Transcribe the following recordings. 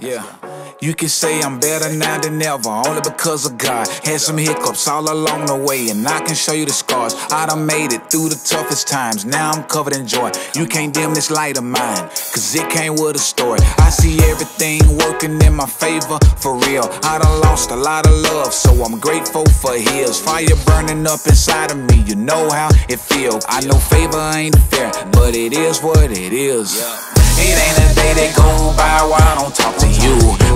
Yeah. You can say I'm better now than ever, only because of God. Had some hiccups all along the way, and I can show you the scars. I done made it through the toughest times, now I'm covered in joy. You can't dim this light of mine, cause it came with a story. I see everything working in my favor, for real. I done lost a lot of love, so I'm grateful for his. Fire burning up inside of me, you know how it feels. I know favor ain't fair, but it is what it is. It ain't a day that go by while I don't talk to you.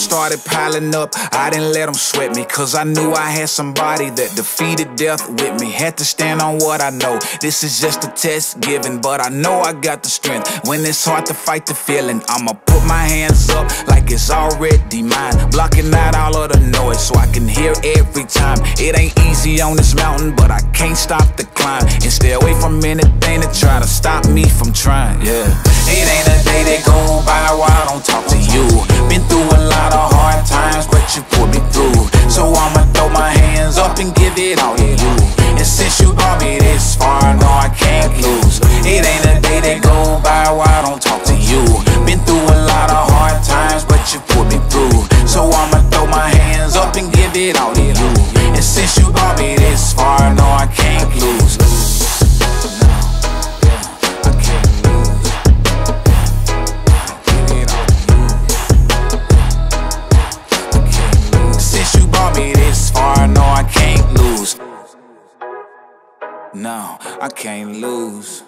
Started piling up, I didn't let them sweat me. Cause I knew I had somebody that defeated death with me. Had to stand on what I know. This is just a test given, but I know I got the strength. When it's hard to fight the feeling, I'ma put my hands up like it's already mine. Blocking out all of the noise so I can hear every time. It ain't easy on this mountain, but I can't stop the climb. And stay away from anything that try to stop me from trying, yeah. It ain't And since you brought me this far, no, I can't lose. It ain't a day that go by while I don't No, I can't lose.